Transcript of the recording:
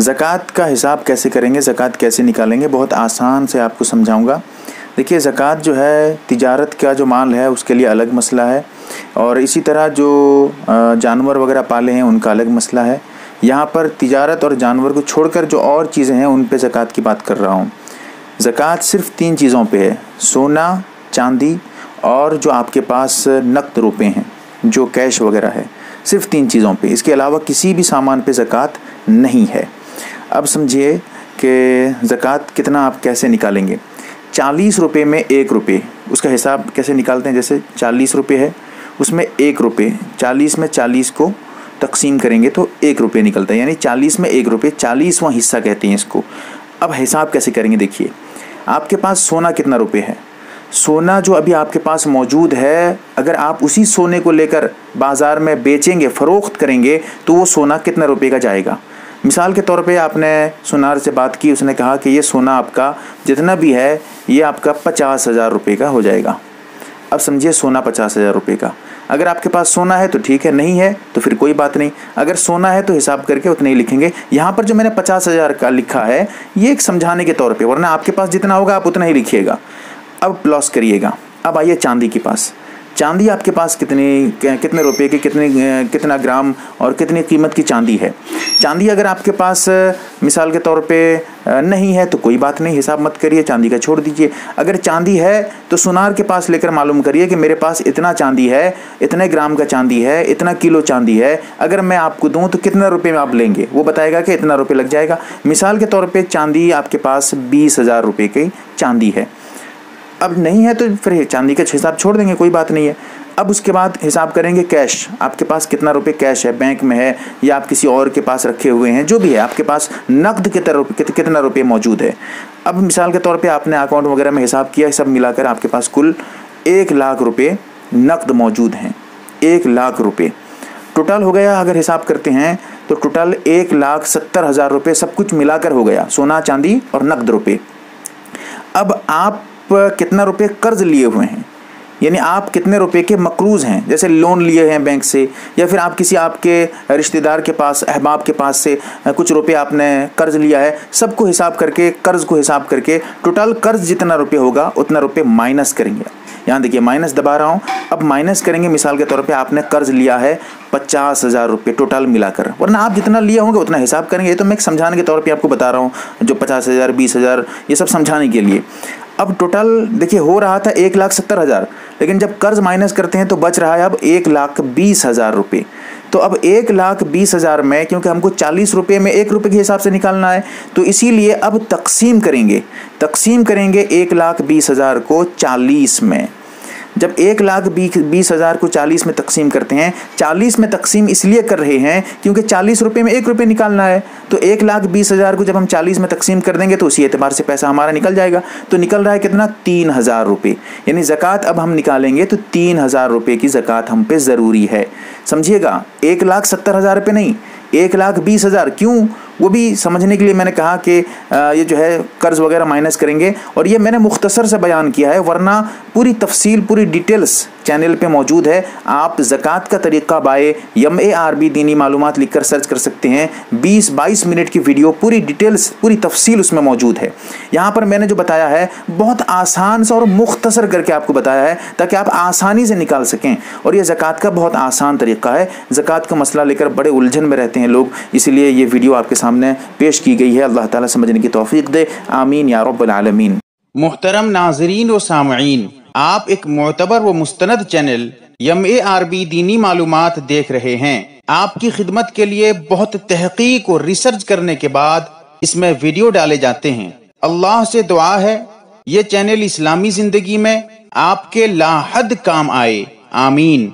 ज़क़़त का हिसाब कैसे करेंगे, ज़क़़त कैसे निकालेंगे, बहुत आसान से आपको समझाऊँगा। देखिए, ज़क़़त जो है, तिजारत का जो माल है, उसके लिए अलग मसला है और इसी तरह जो जानवर वगैरह पाले हैं, उनका अलग मसला है। यहाँ पर तिजारत और जानवर को छोड़कर जो और चीज़ें हैं, उन पे ज़क़़त की बात कर रहा हूँ। ज़क़़त सिर्फ़ तीन चीज़ों पे है, सोना, चांदी और जो आपके पास नकद रुपए हैं, जो कैश वगैरह है, सिर्फ़ तीन चीज़ों पे। इसके अलावा किसी भी सामान पे ज़क़़त नहीं है। अब समझिए कि ज़क़़त कितना आप कैसे निकालेंगे। चालीस रुपये में एक रुपये, उसका हिसाब कैसे निकालते हैं? जैसे चालीस रुपये है, उसमें एक रुपये, चालीस में चालीस को तकसीम करेंगे तो एक रुपये निकलता है। यानी चालीस में एक रुपये, चालीसवां हिस्सा कहते हैं इसको। अब हिसाब कैसे करेंगे? देखिए, आपके पास सोना कितना रुपये है? सोना जो अभी आपके पास मौजूद है, अगर आप उसी सोने को लेकर बाज़ार में बेचेंगे, फ़रोख्त करेंगे तो वो सोना कितना रुपये का जाएगा? मिसाल के तौर पे आपने सुनार से बात की, उसने कहा कि ये सोना आपका जितना भी है, ये आपका पचास हज़ार रुपये का हो जाएगा। अब समझिए सोना पचास हज़ार रुपये का। अगर आपके पास सोना है तो ठीक है, नहीं है तो फिर कोई बात नहीं। अगर सोना है तो हिसाब करके उतने ही लिखेंगे। यहाँ पर जो मैंने पचास हज़ार का लिखा है, ये एक समझाने के तौर पे, वरना आपके पास जितना होगा आप उतना ही लिखिएगा। अब लॉस करिएगा। अब आइए चांदी के पास। चांदी आपके पास कितनी, कितने रुपए की, कितने, कितना ग्राम और कितनी कीमत की चांदी है? चांदी अगर आपके पास, मिसाल के तौर पे, नहीं है तो कोई बात नहीं, हिसाब मत करिए, चांदी का छोड़ दीजिए। अगर चांदी है तो सुनार के पास लेकर मालूम करिए कि मेरे पास इतना चांदी है, इतने ग्राम का चांदी है, इतना किलो चांदी है, अगर मैं आपको दूँ तो कितने रुपये में आप लेंगे? वो बताएगा कि इतना रुपये लग जाएगा। मिसाल के तौर पर चांदी आपके पास बीस हज़ार रुपये की चांदी है। अब नहीं है तो फिर चांदी का हिसाब छोड़ देंगे, कोई बात नहीं है। अब उसके बाद हिसाब करेंगे कैश। आपके पास कितना रुपए कैश है, बैंक में है, या आप किसी और के पास रखे हुए हैं, जो भी है, आपके पास नकद कितना कितना रुपये मौजूद है। अब मिसाल के तौर पे आपने अकाउंट वगैरह में हिसाब किया सब मिलाकर आपके पास कुल एक लाख रुपये नकद मौजूद हैं। एक लाख रुपये टोटल हो गया, अगर हिसाब करते हैं तो टोटल एक लाख सत्तर हज़ार रुपये सब कुछ मिलाकर हो गया, सोना, चांदी और नकद रुपये अब आप कितना रुपये कर्ज लिए हुए हैं? यानी आप कितने रुपए के मकरूज़ हैं? जैसे लोन लिए हैं बैंक से, या फिर आप किसी आपके रिश्तेदार के पास, अहबाब के पास से कुछ रुपए आपने कर्ज लिया है, सबको हिसाब करके, कर्ज को हिसाब करके, टोटल कर्ज जितना रुपये होगा, उतना रुपये माइनस करेंगे। यहाँ देखिए, माइनस दबा रहा हूँ। अब माइनस करेंगे, मिसाल के तौर पे आपने कर्ज लिया है पचास हज़ार रुपये टोटल मिलाकर। वरना आप जितना लिए होंगे, उतना हिसाब करेंगे। ये तो मैं समझाने के तौर पे आपको बता रहा हूँ, जो पचास हज़ार, बीस हज़ार, ये सब समझाने के लिए। अब टोटल देखिए, हो रहा था एक लाख सत्तर हज़ार, लेकिन जब कर्ज माइनस करते हैं तो बच रहा है अब एक लाख बीस हज़ार रुपये। तो अब एक लाख बीस हज़ार में, क्योंकि हमको चालीस रुपये में एक रुपये के हिसाब से निकालना है तो इसीलिए अब तकसीम करेंगे। तकसीम करेंगे एक लाख बीस हज़ार को चालीस में। जब एक लाख बीस हज़ार को चालीस में तकसीम करते हैं, चालीस में तकसीम इसलिए कर रहे हैं क्योंकि चालीस रुपये में एक रुपये निकालना है। तो एक लाख बीस हज़ार को जब हम चालीस में तकसीम कर देंगे तो उसी एतबार से पैसा हमारा निकल जाएगा। तो निकल रहा है कितना? तीन हज़ार रुपये। यानी ज़क़़त अब हम निकालेंगे तो तीन हज़ार रुपये की ज़क़़त हम पे ज़रूरी है। समझिएगा, एक लाख सत्तर हज़ार रुपये नहीं, एक लाख बीस हज़ार। क्यों? वो भी समझने के लिए मैंने कहा कि ये जो है कर्ज़ वगैरह माइनस करेंगे। और ये मैंने मुख्तसर से बयान किया है, वरना पूरी तफसील, पूरी डिटेल्स चैनल पे मौजूद है। आप ज़क़़त का तरीक़ा by M A R B दीनी मालूम लिख कर सर्च कर सकते हैं। 20-22 मिनट की वीडियो पूरी डिटेल्स पूरी तफसील उसमें मौजूद है। यहाँ पर मैंने जो बताया है, बहुत आसान सा और मुख्तसर करके आपको बताया है, ताकि आप आसानी से निकाल सकें। और ये ज़क़़त का बहुत आसान तरीका है। ज़क़़त का मसला लेकर बड़े उलझन में रहते हैं लोग, इसीलिए ये वीडियो आपके सामने पेश की गई है। अल्लाह ताला समझने की तोफ़ी दे। आमीन या रबालमीन मोहतरम नाजरीन व सामीन आप एक मोतबर व मुस्तनद channel M A R B दीनी मालूम देख रहे हैं। आपकी खिदमत के लिए बहुत तहकीक और रिसर्च करने के बाद इसमें वीडियो डाले जाते हैं। अल्लाह से दुआ है, ये चैनल इस्लामी ज़िंदगी में आपके लाहद काम आए। आमीन।